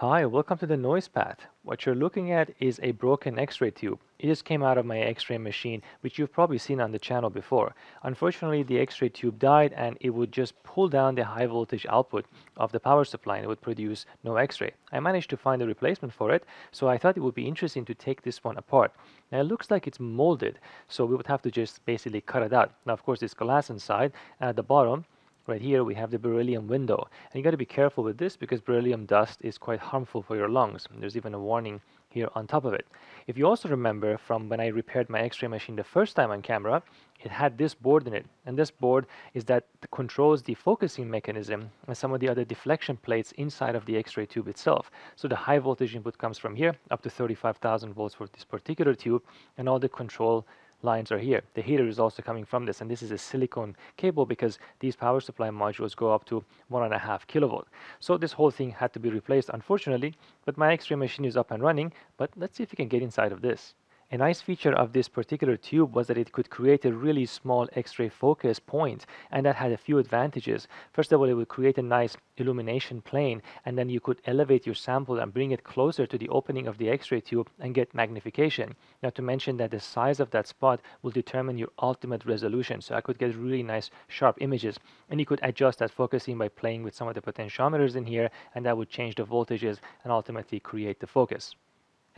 Hi, welcome to the noise path. What you're looking at is a broken x-ray tube. It just came out of my x-ray machine, which you've probably seen on the channel before. Unfortunately, the x-ray tube died and it would just pull down the high voltage output of the power supply and it would produce no x-ray. I managed to find a replacement for it, so I thought it would be interesting to take this one apart. Now it looks like it's molded, so we would have to just basically cut it out. Now of course it's glass inside, and at the bottom Right here we have the beryllium window. And you got to be careful with this because beryllium dust is quite harmful for your lungs. There's even a warning here on top of it. If you also remember from when I repaired my x-ray machine the first time on camera, it had this board in it. And this board is that controls the focusing mechanism and some of the other deflection plates inside of the x-ray tube itself. So the high voltage input comes from here up to 35,000 volts for this particular tube and all the control lines are here. The heater is also coming from this, and this is a silicone cable because these power supply modules go up to one and a half kilovolt. So this whole thing had to be replaced, unfortunately, but my X-ray machine is up and running, but let's see if we can get inside of this. A nice feature of this particular tube was that it could create a really small X-ray focus point and that had a few advantages. First of all, it would create a nice illumination plane and then you could elevate your sample and bring it closer to the opening of the X-ray tube and get magnification. Not to mention that the size of that spot will determine your ultimate resolution. So I could get really nice sharp images and you could adjust that focusing by playing with some of the potentiometers in here and that would change the voltages and ultimately create the focus.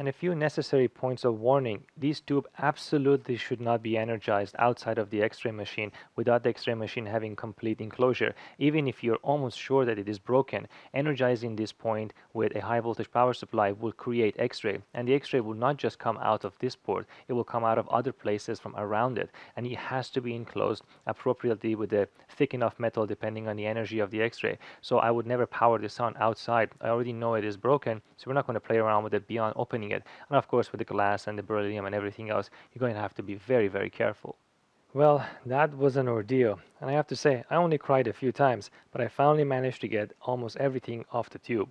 And a few necessary points of warning. These tubes absolutely should not be energized outside of the X-ray machine without the X-ray machine having complete enclosure. Even if you're almost sure that it is broken, energizing this point with a high voltage power supply will create X-ray. And the X-ray will not just come out of this port, it will come out of other places from around it. And it has to be enclosed appropriately with a thick enough metal depending on the energy of the X-ray. So I would never power this on outside. I already know it is broken, so we're not going to play around with it beyond opening it. And of course, with the glass and the beryllium and everything else, you're going to have to be very, very careful. Well, that was an ordeal, and I have to say, I only cried a few times, but I finally managed to get almost everything off the tube.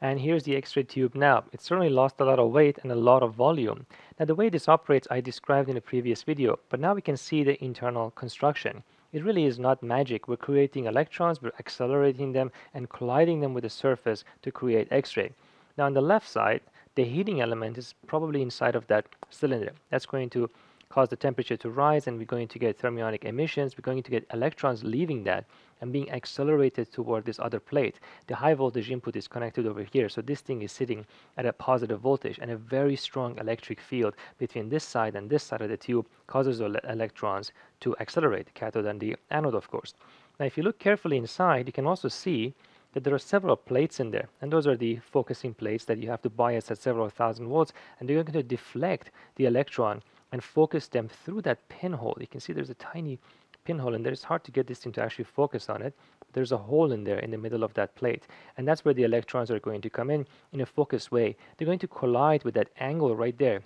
And here's the X-ray tube now. It certainly lost a lot of weight and a lot of volume. Now the way this operates I described in a previous video, but now we can see the internal construction. It really is not magic. We're creating electrons, we're accelerating them and colliding them with the surface to create X-ray. Now on the left side, the heating element is probably inside of that cylinder. That's going to cause the temperature to rise and we're going to get thermionic emissions. We're going to get electrons leaving that and being accelerated toward this other plate. The high voltage input is connected over here. So this thing is sitting at a positive voltage and a very strong electric field between this side and this side of the tube causes the electrons to accelerate, the cathode and the anode of course. Now if you look carefully inside, you can also see that there are several plates in there. And those are the focusing plates that you have to bias at several thousand volts. And they're going to deflect the electron and focus them through that pinhole. You can see there's a tiny pinhole in there. It's hard to get this thing to actually focus on it there's a hole in there in the middle of that plate. And that's where the electrons are going to come in in a focused way. They're going to collide with that angle right there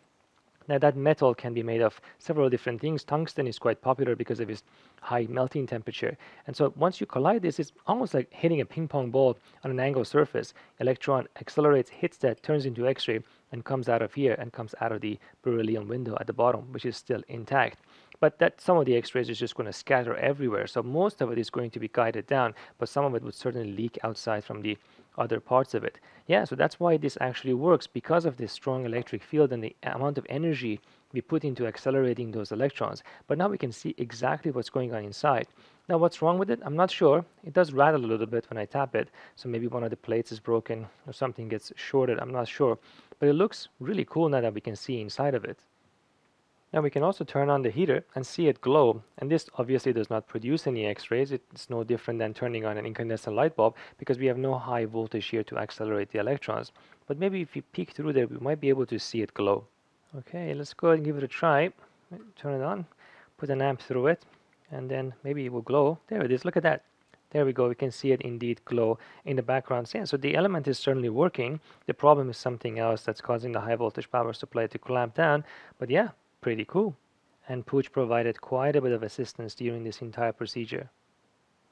now that metal can be made of several different things. Tungsten is quite popular because of its high melting temperature. And so once you collide this, it's almost like hitting a ping pong ball on an angled surface. Electron accelerates, hits that, turns into X-ray, and comes out of here and comes out of the beryllium window at the bottom, which is still intact. But that some of the X-rays is just going to scatter everywhere. So most of it is going to be guided down, but some of it would certainly leak outside from the other parts of it. Yeah, so that's why this actually works because of this strong electric field and the amount of energy we put into accelerating those electrons. But now we can see exactly what's going on inside. Now what's wrong with it? I'm not sure. It does rattle a little bit when I tap it. So maybe one of the plates is broken or something gets shorted. I'm not sure. But it looks really cool now that we can see inside of it. Now we can also turn on the heater and see it glow and this obviously does not produce any x-rays. It's no different than turning on an incandescent light bulb because we have no high voltage here to accelerate the electrons. But maybe if you peek through there we might be able to see it glow. Okay let's go ahead and give it a try. Turn it on put an amp through it and then maybe it will glow. There it is. Look at that. There we go. We can see it indeed glow in the background yeah, so the element is certainly working. The problem is something else that's causing the high voltage power supply to clamp down. But yeah Pretty cool. And Pooch provided quite a bit of assistance during this entire procedure.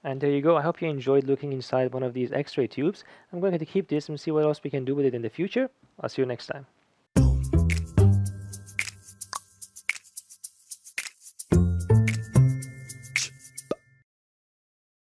And there you go. I hope you enjoyed looking inside one of these x-ray tubes. I'm going to keep this and see what else we can do with it in the future. I'll see you next time.